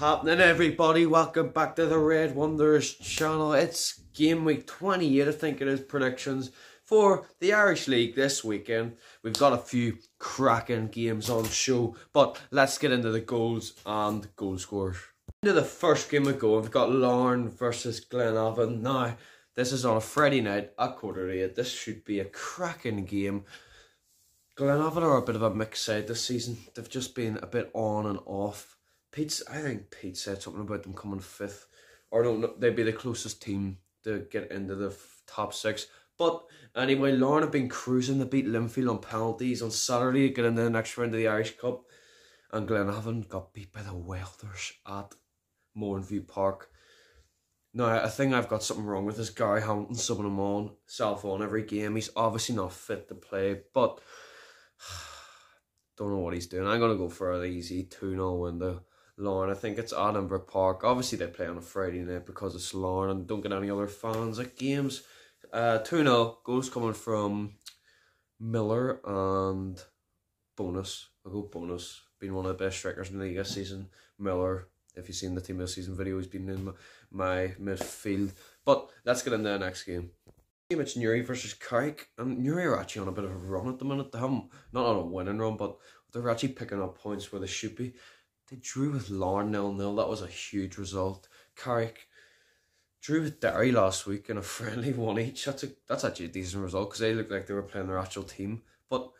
happening, everybody? Welcome back to the Red Wonders channel. It's game week 28, I think it is, predictions for the Irish League this weekend. We've got a few cracking games on show, but let's get into the goals and goal scorers. Into the first game we go, we've got Larne versus Glenavon. Now, this is on a Friday night at quarter to eight. This should be a cracking game. Glenavon are a bit of a mixed side this season. They've just been a bit on and off. Pete's, I think Pete said something about them coming fifth, or no, they'd be the closest team to get into the top six. But anyway, Larne have been cruising. They beat Linfield on penalties on Saturday to get into the next round of the Irish Cup, and Glenavon got beat by the Welders at Mourneview Park. Now, I think I've got something wrong with this Gary Hamilton subbing him on, self on every game. He's obviously not fit to play, but don't know what he's doing. I'm going to go for an easy 2 0 win to Larne. I think it's Addenbrooke Park. Obviously, they play on a Friday night because it's Larne and don't get any other fans at games. Uh, 2 0 goals coming from Miller and Bonis. I'll go Bonis. Been one of the best strikers in the league this season. Miller if you've seen the team this season video, he's been in my midfield. But let's get into the next game. Game it's Newry versus Carrick, and Newry are actually on a bit of a run at the minute. They haven't not on a winning run, but they're actually picking up points where they should be. They drew with Larne nil nil. That was a huge result. Carrick drew with Derry last week in a friendly one each. That's a that's actually a decent result because they looked like they were playing their actual team. But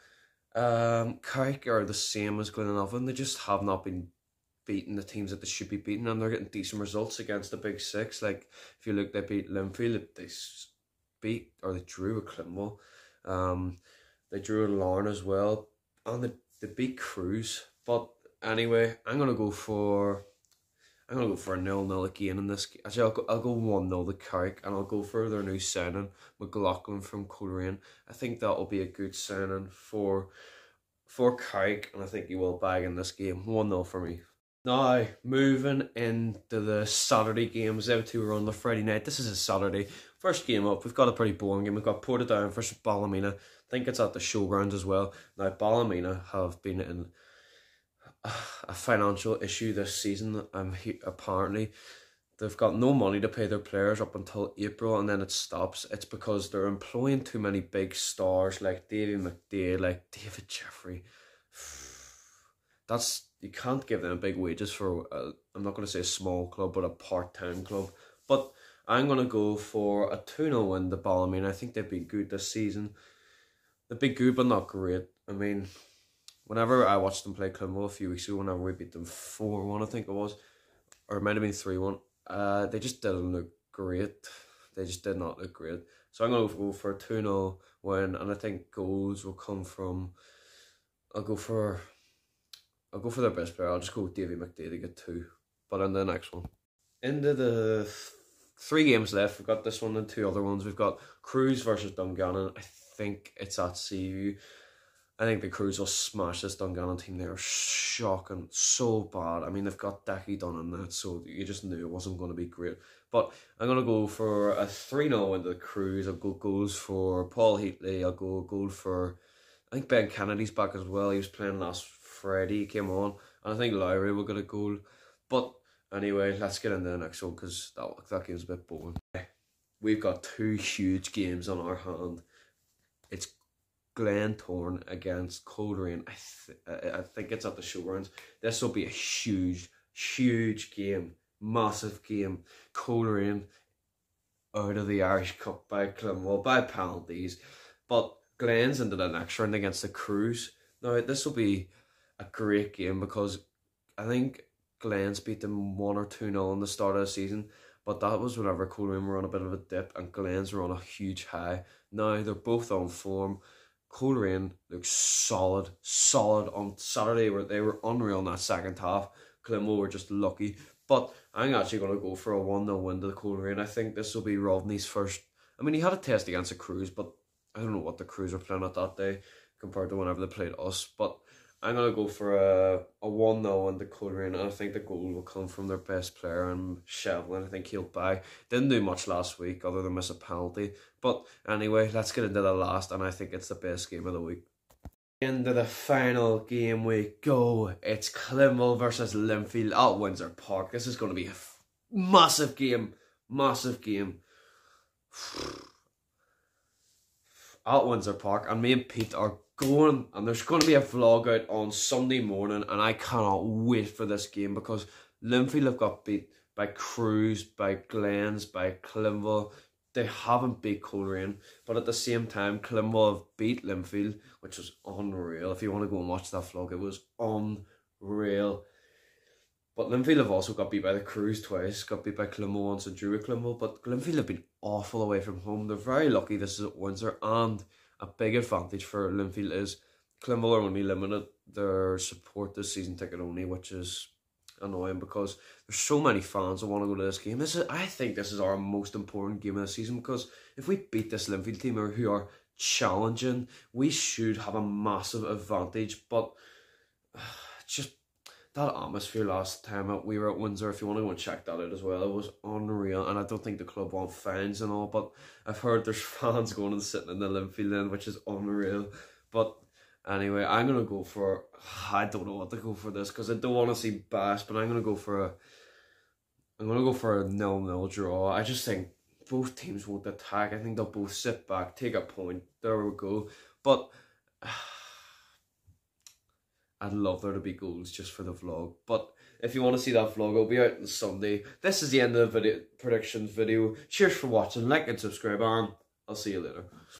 um, Carrick are the same as Glenavon. They just have not been beating the teams that they should be beating, and they're getting decent results against the big six. Like if you look, they beat Linfield, they beat or they drew a Cliftonville, um, they drew a Larne as well, and they, they beat Crues. But anyway, I'm gonna go for. I'm gonna go for a nil nil again in this. Actually, I'll go. I'll go one 0 to Carrick, and I'll go for their new signing, McLaughlin from Coleraine. I think that will be a good signing for for Carrick, and I think he will bag in this game. One 0 for me. Now, moving into the Saturday games, them two were on the Friday night. This is a Saturday. First game up, we've got a pretty boring game. We've got Portadown versus Ballymena. I think it's at the showgrounds as well. Now, Ballymena have been in a financial issue this season. Um, apparently, they've got no money to pay their players up until April, and then it stops. It's because they're employing too many big stars like David McDade, like David Jeffrey. That's you can't give them big wages for i am not going to say a small club but a part-time club but I'm going to go for a 2-0 win the Ballymena I mean I think they've been good this season they've been good but not great I mean whenever I watched them play Cliftonville a few weeks ago whenever we beat them 4-1 I think it was or it might have been 3-1 uh, they just didn't look great they just did not look great so I'm going to go for a 2-0 win and I think goals will come from I'll go for I'll go for their best player. I'll just go with Davy McDade to get two. But in the next one. Into the three games left. We've got this one and two other ones. We've got Crues versus Dungannon. I think it's at Seaview. I think the Crues will smash this Dungannon team. They're shocking. So bad. I mean, they've got Decky done in that, so you just knew it wasn't going to be great. But I'm going to go for a 3 0 into the Crues. I'll go goals for Paul Heatley. I'll go goal for. I think Ben Kennedy's back as well. He was playing last Freddie came on, and I think Lowry will get a goal. But anyway, let's get into the next one because that, that game's a bit boring. We've got two huge games on our hand. It's Glentoran against Coleraine. I, th- I think it's at the showgrounds. This will be a huge, huge game. Massive game. Coleraine out of the Irish Cup by Cliftonville by penalties. But Glens into the next round against the Crues. Now, this will be a great game because I think Glens beat them 1 or 2 0 in the start of the season. But that was whenever Coleraine were on a bit of a dip and Glens were on a huge high. Now they're both on form. Coleraine looks solid, solid on Saturday where they were unreal in that second half. Cliftonville were just lucky. But I'm actually going to go for a 1 0 win to the Coleraine. I think this will be Rodney's first. I mean, he had a test against the Crues, but I don't know what the Crues were playing at that day compared to whenever they played us. But I'm gonna go for a a one 0 on the Coleraine, and I think the goal will come from their best player um, and Shevlin. I think he'll buy. Didn't do much last week other than miss a penalty. But anyway, let's get into the last, and I think it's the best game of the week. into the final game we go. It's Cliftonville versus Linfield at Windsor Park. This is going to be a massive game. Massive game. at Windsor Park. And me and Pete are going, and there's going to be a vlog out on Sunday morning. And I cannot wait for this game because Linfield have got beat by Crues, by Glens, by Cliftonville, they haven't beat Coleraine, but at the same time, Cliftonville have beat Linfield, which was unreal. If you want to go and watch that vlog, it was unreal. But Linfield have also got beat by the Crues twice, got beat by Cliftonville once and drew at Cliftonville, but Linfield have been awful away from home. They're very lucky this is at Windsor, and a big advantage for Linfield is Cliftonville are only limited their support this season ticket only, which is annoying because there's so many fans that want to go to this game. This is, I think this is our most important game of the season because if we beat this Linfield team who are challenging, we should have a massive advantage. But just that atmosphere last time we were at Windsor, if you want to go and check that out as well, it was unreal. And I don't think the club want fans and all, but I've heard there's fans going and sitting in the Linfield end, which is unreal. But Anyway, I'm gonna go for. I don't know what to go for this because I don't want to see Bass, but I'm gonna go for a. I'm gonna go for a nil-nil draw. I just think both teams won't attack. I think they'll both sit back, take a point. There we go. But I'd love there to be goals just for the vlog. But if you want to see that vlog, it'll be out on Sunday. This is the end of the video predictions video. Cheers for watching. Like and subscribe, and I'll see you later.